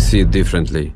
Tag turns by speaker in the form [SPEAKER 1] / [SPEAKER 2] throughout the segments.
[SPEAKER 1] see it differently.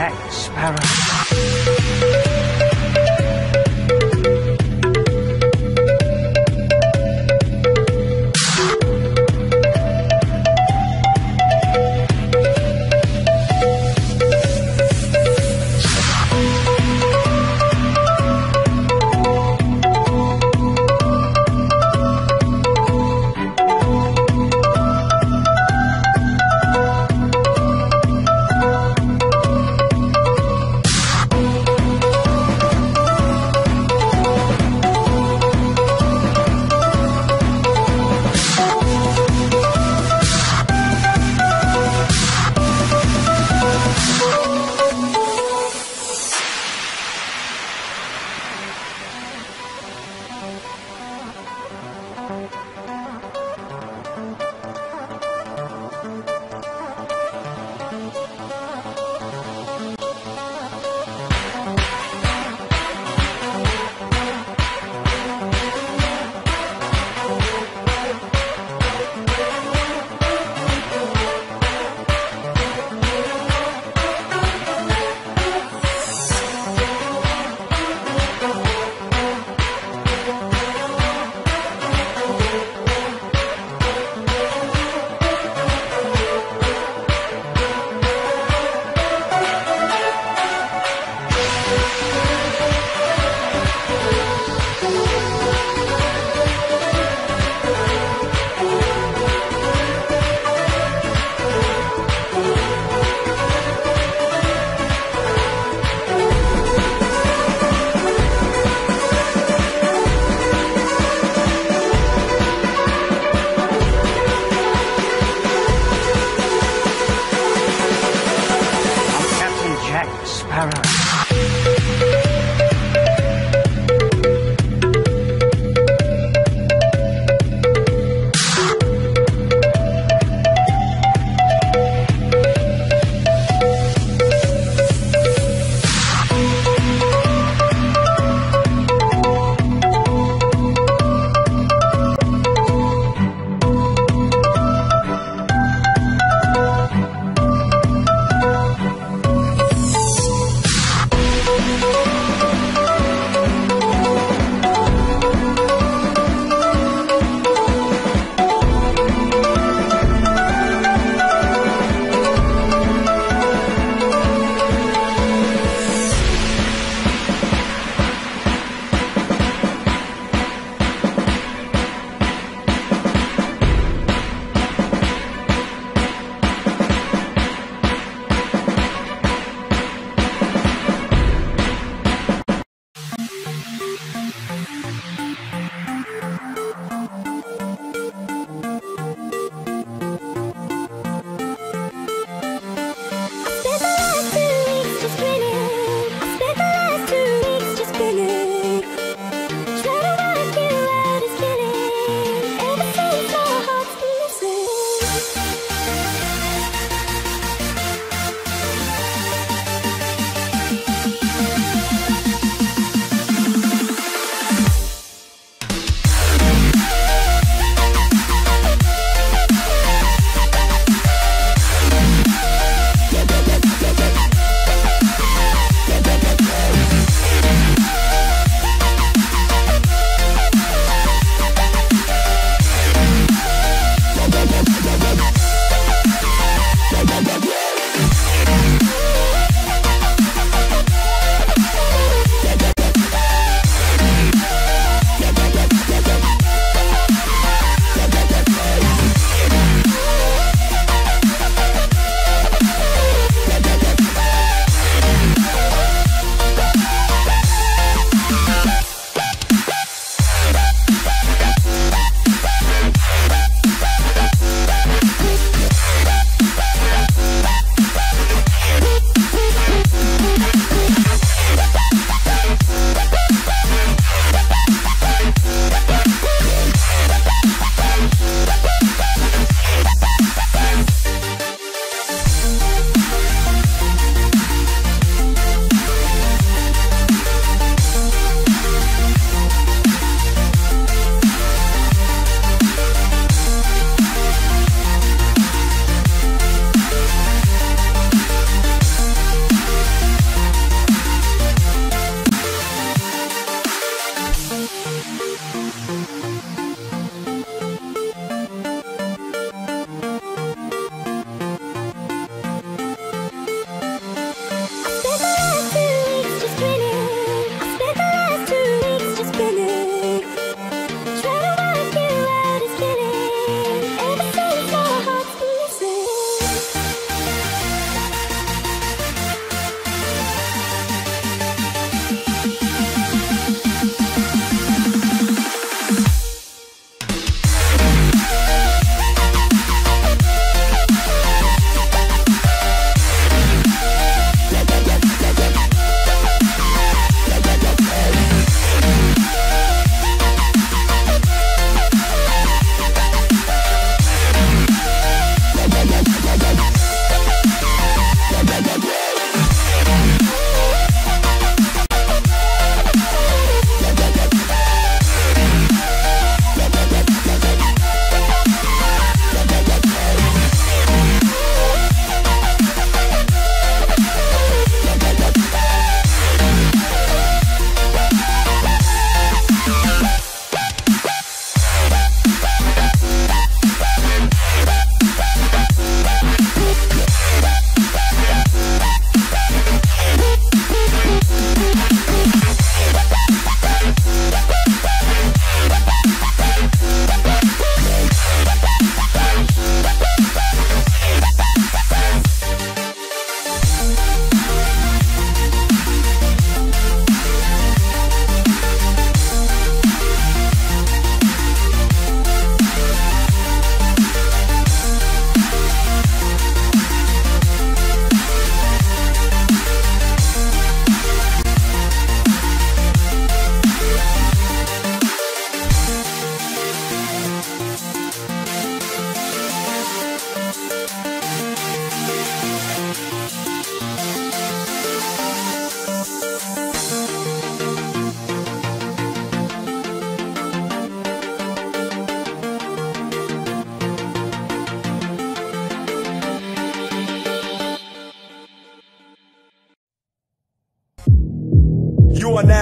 [SPEAKER 1] Jack Sparrow. Sparrow.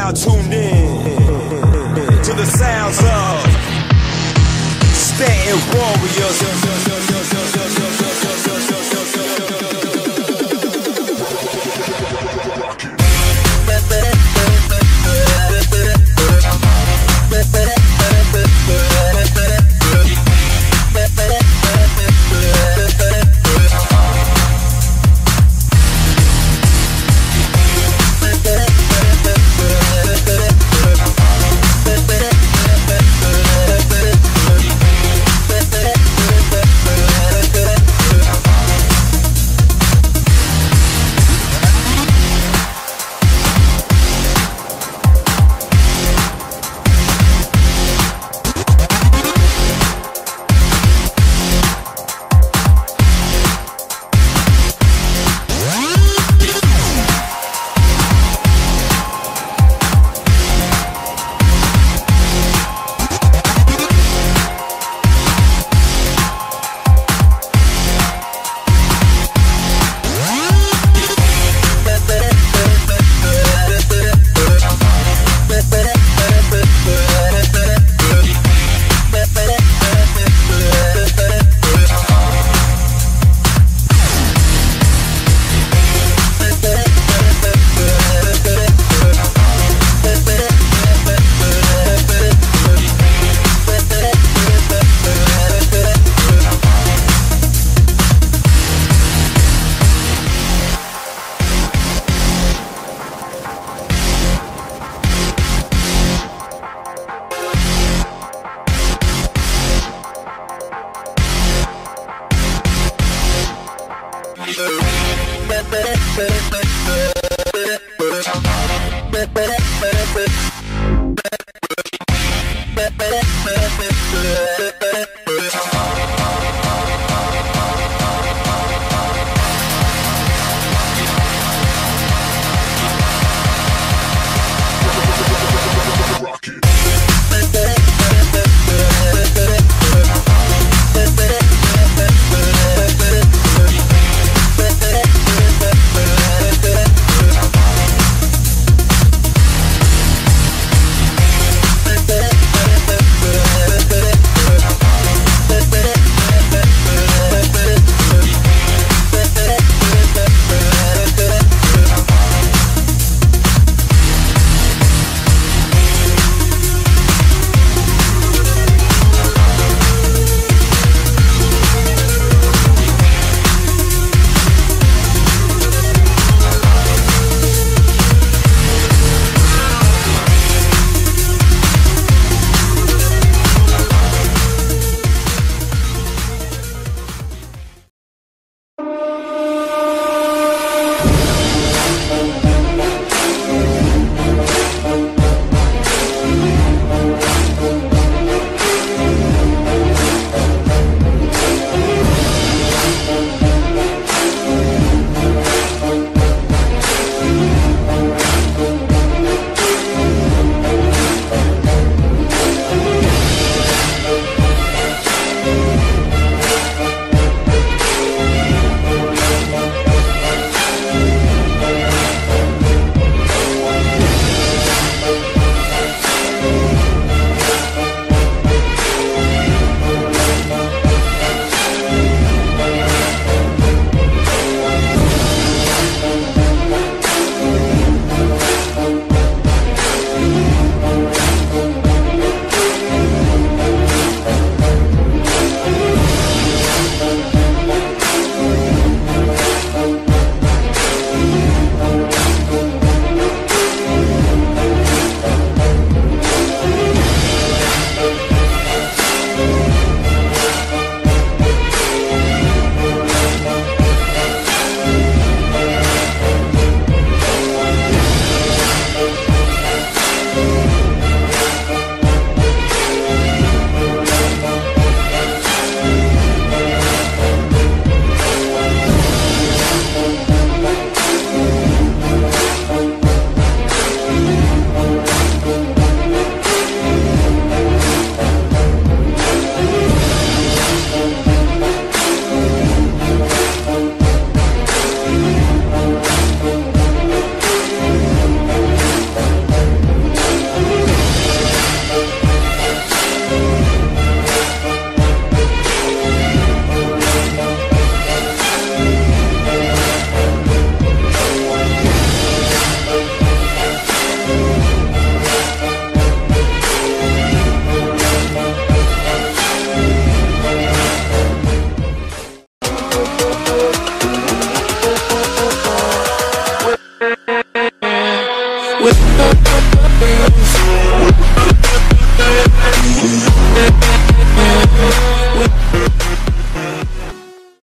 [SPEAKER 1] Now tuned in to the sounds of Stanton Warriors.